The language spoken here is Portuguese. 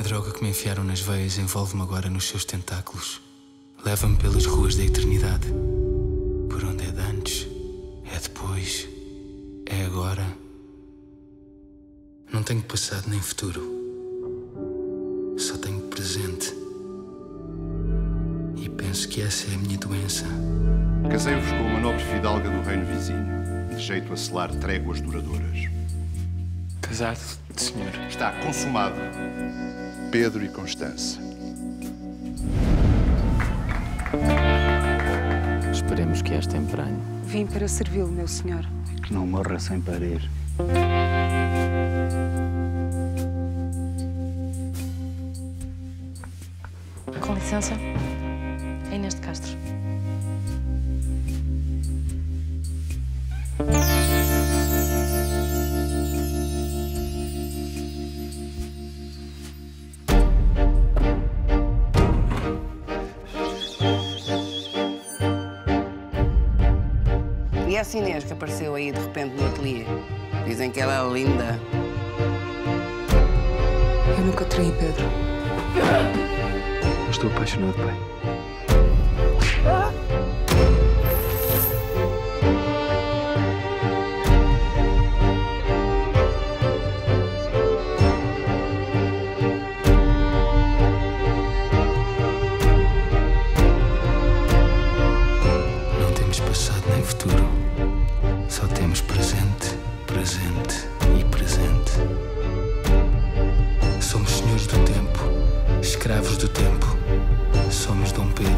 droga que me enfiaram nas veias envolve-me agora nos seus tentáculos. Leva-me pelas ruas da eternidade. Por onde é de antes, é depois, é agora. Não tenho passado nem futuro. Só tenho presente. E penso que essa é a minha doença. Casei-vos com uma nobre fidalga do reino vizinho, de jeito a selar tréguas duradouras. Casado, senhor. Está consumado. Pedro e Constança. Esperemos que esta emprenhe. Vim para servi-lo, meu senhor. Que não morra sem parir. Com licença, Inês de Castro. E essa Inês que apareceu aí de repente no ateliê? Dizem que ela é linda. Eu nunca traí Pedro. Estou apaixonado, pai. Não temos passado nem futuro. Presente e presente. Somos senhores do tempo, escravos do tempo. Somos Dom Pedro